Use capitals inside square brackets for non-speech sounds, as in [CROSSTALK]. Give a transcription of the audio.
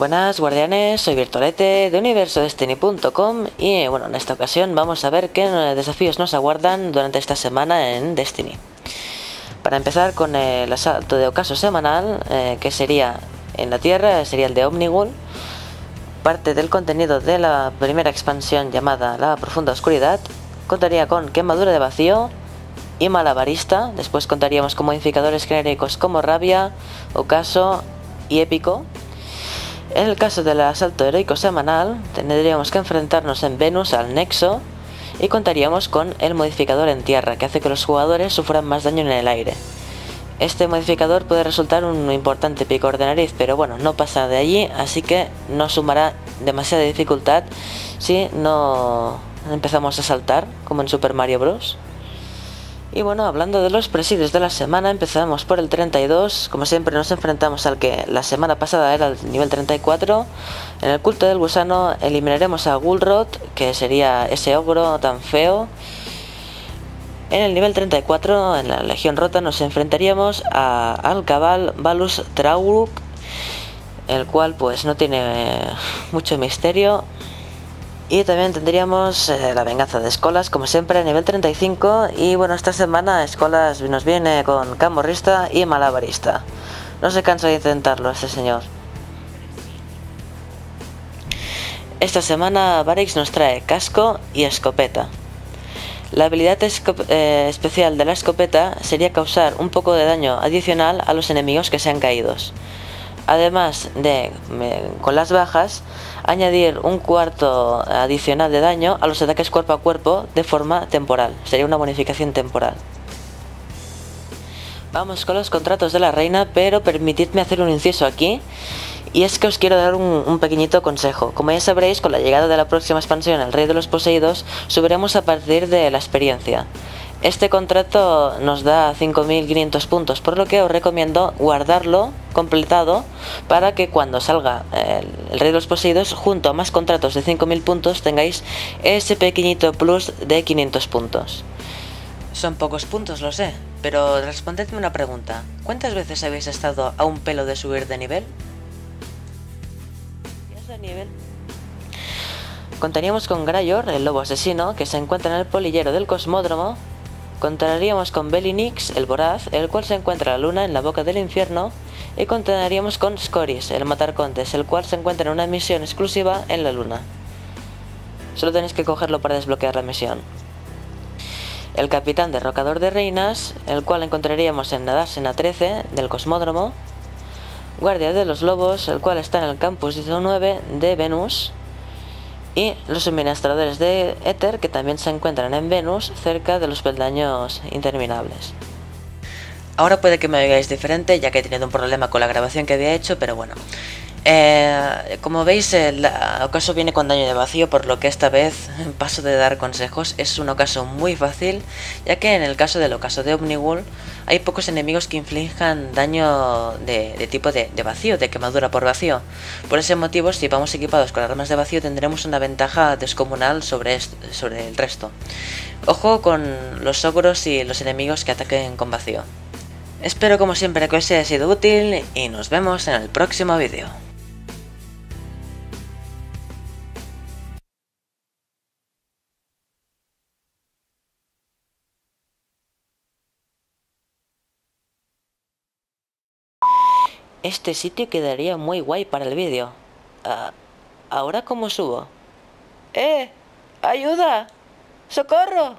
Buenas guardianes, soy Virtualete de universodestiny.com y bueno, en esta ocasión vamos a ver qué desafíos nos aguardan durante esta semana en Destiny. Para empezar con el asalto de ocaso semanal, eh, que sería en la Tierra, sería el de Omnigul. Parte del contenido de la primera expansión llamada La Profunda Oscuridad contaría con quemadura de vacío y malabarista. Después contaríamos con modificadores genéricos como rabia, ocaso y épico en el caso del asalto heroico semanal, tendríamos que enfrentarnos en Venus al Nexo y contaríamos con el modificador en tierra, que hace que los jugadores sufran más daño en el aire. Este modificador puede resultar un importante picor de nariz, pero bueno, no pasa de allí, así que no sumará demasiada dificultad si no empezamos a saltar, como en Super Mario Bros. Y bueno, hablando de los presidios de la semana, empezamos por el 32. Como siempre nos enfrentamos al que la semana pasada era el nivel 34. En el culto del gusano eliminaremos a Gulrod, que sería ese ogro tan feo. En el nivel 34, en la Legión Rota, nos enfrentaríamos a Al-Cabal Balus Trauruk, el cual pues no tiene mucho misterio. Y también tendríamos eh, la venganza de Escolas, como siempre, a nivel 35. Y bueno, esta semana Escolas nos viene con camorrista y malabarista. No se cansa de intentarlo este señor. Esta semana Varix nos trae casco y escopeta. La habilidad eh, especial de la escopeta sería causar un poco de daño adicional a los enemigos que sean caídos. Además de, con las bajas, añadir un cuarto adicional de daño a los ataques cuerpo a cuerpo de forma temporal. Sería una bonificación temporal. Vamos con los contratos de la reina, pero permitidme hacer un inciso aquí. Y es que os quiero dar un, pequeñito consejo. Como ya sabréis, con la llegada de la próxima expansión, El Rey de los Poseídos, subiremos a partir de la experiencia. Este contrato nos da 5.500 puntos, por lo que os recomiendo guardarlo completado para que cuando salga el, Rey de los Poseídos, junto a más contratos de 5.000 puntos, tengáis ese pequeñito plus de 500 puntos. Son pocos puntos, lo sé, pero respondedme una pregunta. ¿Cuántas veces habéis estado a un pelo de subir de nivel? de nivel? Contaríamos con Grayor, el lobo asesino, que se encuentra en el polillero del cosmódromo, Contaríamos con Belinix, el voraz, el cual se encuentra la luna en la boca del infierno, y contaríamos con Scoris, el matarcontes, el cual se encuentra en una misión exclusiva en la luna. Solo tenéis que cogerlo para desbloquear la misión. El capitán derrocador de reinas, el cual encontraríamos en Nadarsena 13 del cosmódromo. Guardia de los lobos, el cual está en el campus 19 de Venus y los suministradores de éter que también se encuentran en Venus cerca de los peldaños interminables. Ahora puede que me oigáis diferente ya que he tenido un problema con la grabación que había hecho, pero bueno. Eh, como veis, el ocaso viene con daño de vacío, por lo que esta vez [LAUGHS] paso de dar consejos. Es un ocaso muy fácil, ya que en el caso del ocaso de Omnigul hay pocos enemigos que inflijan daño de, tipo de, vacío, de quemadura por vacío. Por ese motivo, si vamos equipados con armas de vacío, tendremos una ventaja descomunal sobre, sobre el resto. Ojo con los ogros y los enemigos que ataquen con vacío. Espero como siempre que os haya sido útil y nos vemos en el próximo vídeo. Este sitio quedaría muy guay para el vídeo. Ah, ¿Ahora cómo subo? ¡Eh! ¡Ayuda! ¡Socorro!